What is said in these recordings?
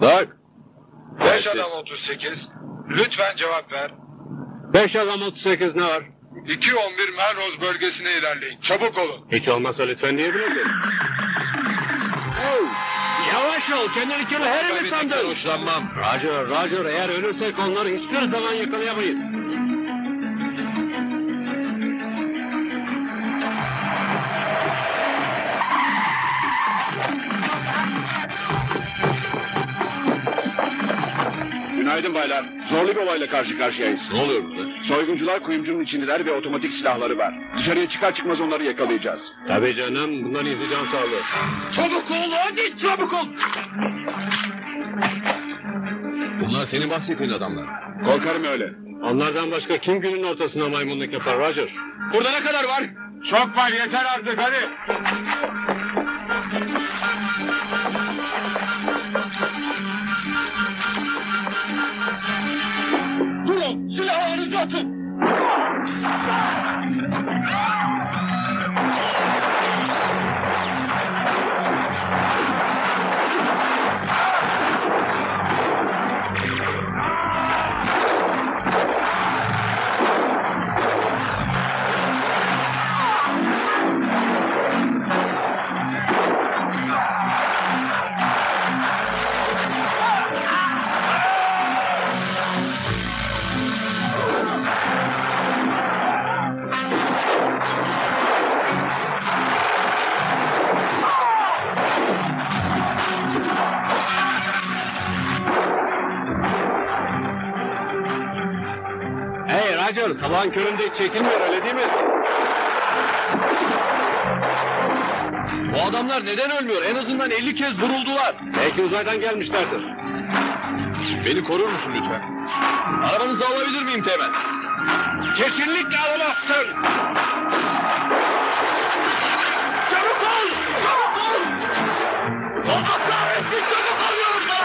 Bak. 5 Telsiz. adam 38. Lütfen cevap ver. 5 adam 38 ne var? 211 Melrose bölgesine ilerleyin. Çabuk olun. Hiç olmazsa lütfen diyebilirdin. Yavaş ol kendini kere her mi sandın? hoşlanmam. Roger, Roger eğer ölürsek onları hiçbir zaman yakalayamayız. Günaydın baylar. Zorlu bir olayla karşı karşıyayız. Ne oluyor burada? Soyguncular kuyumcunun içindeler ve otomatik silahları var. Dışarıya çıkar çıkmaz onları yakalayacağız. Tabii canım bundan iyisi can sağlığı. Çabuk ol hadi çabuk ol. Bunlar senin bahsettiğin adamlar. Korkarım öyle. Onlardan başka kim günün ortasına maymunluk yapar Roger? Burada ne kadar var? Çok var yeter artık hadi. 我去 Roger sabahın köründe hiç çekilmiyor öyle değil mi? Bu adamlar neden ölmüyor? En azından 50 kez vuruldular. Belki uzaydan gelmişlerdir. Beni korur musun lütfen? Arabanızı alabilir miyim Teğmen? Kesinlikle alamazsın. Çabuk ol! Çabuk ol! Allah kahretsin çabuk oluyorum da!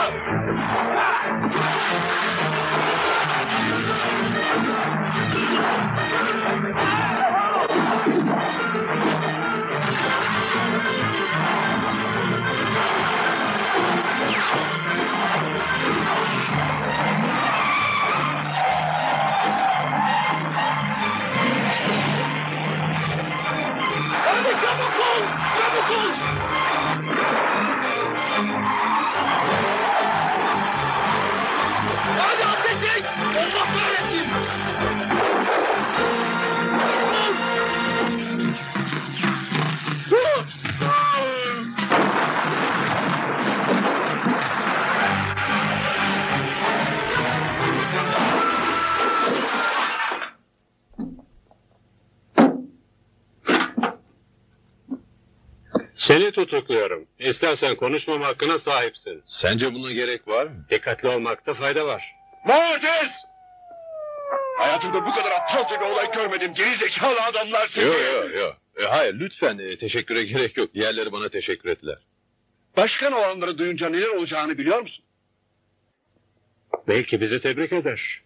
Seni tutukluyorum. İstersen konuşmama hakkına sahipsin. Sence buna gerek var mı? Dikkatli olmakta fayda var. Mortis! Hayatımda bu kadar aptal bir olay görmedim. Geri zekalı adamlar sizi. Yok yok yok. E, hayır lütfen e, teşekküre gerek yok. Diğerleri bana teşekkür ettiler. Başkan olanları duyunca neler olacağını biliyor musun? Belki bizi tebrik eder.